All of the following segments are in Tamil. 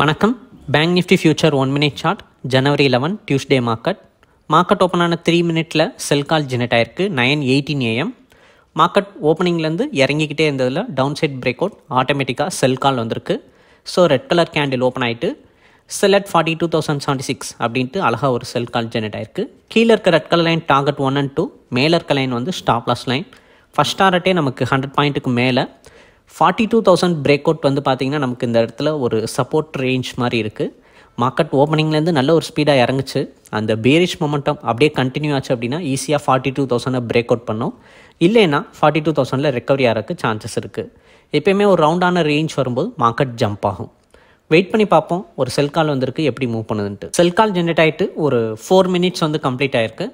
வணக்கம். Bank nifty future one minute chart January eleven Tuesday market market open ஆன த்ரீ மினிட்ல செல் கால் ஜெனரேட் ஆயிருக்கு நைன் எயிட்டீன் ஏஎம் மார்க்கெட் ஓப்பனிங்லேருந்து இறங்கிக்கிட்டே இருந்ததில் டவுன் சைட் பிரேக் அவுட் ஆட்டோமேட்டிக்காக செல் கால் வந்திருக்கு. So red colour candle open ஆகிட்டு sell at forty two thousand seventy six அப்படின்ட்டு அழகாக ஒரு செல் கால் ஜெனரேட் ஆயிருக்கு. கீழே இருக்க red colour line target one and two மேலே இருக்க லைன் வந்து ஸ்டாப் லாஸ் லைன் ஃபஸ்ட் டாரட்டே நமக்கு ஹண்ட்ரட் பாயிண்ட்டுக்கு மேலே. Forty two thousand break out வந்து பார்த்திங்கன்னா நமக்கு இந்த இடத்துல ஒரு சப்போர்ட் ரேஞ்ச் மாதிரி இருக்குது மார்க்கெட் ஓப்பனிங்லேருந்து நல்ல ஒரு ஸ்பீடாக இறங்குச்சு. அந்த பேரிஷ் மொமெண்டம் அப்படியே கண்டினியூ ஆச்சு அப்படின்னா ஈஸியாக ஃபார்ட்டி டூ தௌசண்டை பிரேக் அவுட் பண்ணோம். இல்லைன்னா ஃபார்ட்டி டூ தௌசண்டில் ரெக்கவரி ஆகிறதுக்கு சான்சஸ் இருக்குது எப்பயுமே ஒரு ரவுண்டான ரேஞ்ச் வரும்போது மார்க்கெட் ஜம்ப் ஆகும். வெயிட் பண்ணி பார்ப்போம். ஒரு செல் கால் வந்திருக்கு எப்படி மூவ் பண்ணுதுன்ட்டு. செல் கால் ஜென்ரேட் ஆகிட்டு ஒரு ஃபோர் மினிட்ஸ் வந்து கம்ப்ளீட் ஆயிருக்கு.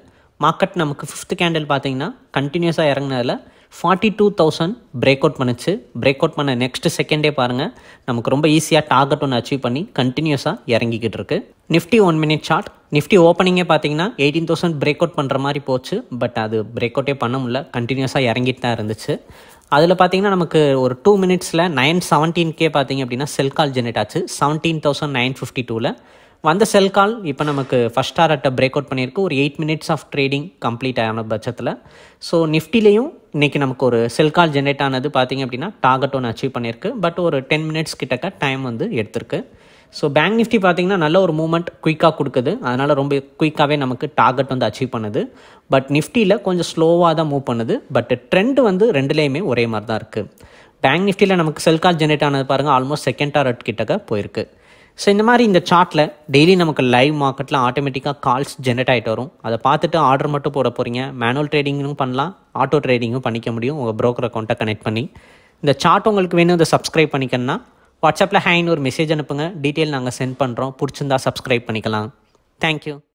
மார்க்கெட் நமக்கு ஃபிஃப்த் கேண்டில் பார்த்தீங்கன்னா கண்டினியூஸாக இறங்குனதில் forty two thousand break out பண்ணுச்சு. பிரேக் அவுட் பண்ண நெக்ஸ்ட் செகண்டே பாருங்கள் நமக்கு ரொம்ப ஈஸியாக டார்கெட் ஒன்று அச்சீவ் பண்ணி கண்டினியூஸாக இறங்கிக்கிட்டு இருக்கு. Nifty one minute chart nifty ஓப்பனிங்கே பார்த்தீங்கன்னா எயிட்டீன் தௌசண்ட் பிரேக் அவுட் பண்ணுற மாதிரி போச்சு. பட் அது பிரேக் அவுட்டே பண்ண முடியல. கண்டினியூஸாக இறங்கிட்டு தான் இருந்துச்சு. அதில் பார்த்தீங்கன்னா நமக்கு ஒரு டூ மினிட்ஸில் நைன் செவன்டீன்கே பார்த்தீங்க அப்படின்னா செல் கால் ஜெனரேட் ஆச்சு. செவன்டீன் தௌசண்ட் நைன் ஃபிஃப்டி டூவில் வந்த செல் கால் இப்போ நமக்கு ஃபஸ்ட் டாரட்டை பிரேக் அவுட் பண்ணியிருக்கு. ஒரு eight minutes of trading complete ஆன பட்சத்தில். ஸோ நிஃப்டிலையும் இன்றைக்கி நமக்கு ஒரு செல் கால் ஜென்ரேட் ஆனது பார்த்திங்க அப்படின்னா டார்கெட் ஒன்று அச்சீவ் பண்ணியிருக்கு. பட் ஒரு டென் மினிட்ஸ் கிட்டக்க டைம் வந்து எடுத்திருக்கு. ஸோ பேங்க் நிஃப்டி பார்த்திங்கன்னா நல்ல ஒரு மூவ்மெண்ட் குயிக்காக கொடுக்குது. அதனால் ரொம்ப குயிக்காகவே நமக்கு டார்கெட் வந்து அச்சீவ் பண்ணுது. பட் நிஃப்டியில் கொஞ்சம் ஸ்லோவாக தான் மூவ் பண்ணுது. பட் ட்ரெண்ட் வந்து ரெண்டுலேயுமே ஒரே மாதிரி தான் இருக்குது பேங்க் நிஃப்டியில் நமக்கு செல் கால் ஜென்ரேட் ஆனது பாருங்கள் ஆல்மோஸ்ட் செகண்ட் டாரட் கிட்டக்க போயிருக்கு. ஸோ இந்த மாதிரி இந்த சார்ட்டில் டெய்லி நமக்கு லைவ் மார்க்கெட்டில் ஆட்டோமேட்டிக்காக கால்ஸ் ஜென்ரேட் ஆகிட்டு வரும். அதை பார்த்துட்டு ஆர்டர் மட்டும் போட போகிறீங்க மேனுவல் ட்ரேடிங்கும் பண்ணலாம். ஆட்டோ ட்ரேடிங்கும் பண்ணிக்க முடியும். உங்கள் ப்ரோக்கர் அக்கௌண்ட்டை கனெக்ட் பண்ணி. இந்த சார்ட் உங்களுக்கு வேணும் இதை சப்ஸ்கிரைப் பண்ணிக்கணும்னா வாட்ஸ்அப்பில் ஹேன்னு ஒரு மெசேஜ் அனுப்புங்க. டீட்டெயில் நாங்கள் சென்ட் பண்ணுறோம் பிடிச்சிருந்தா சப்ஸ்கிரைப் பண்ணிக்கலாம். தேங்க்யூ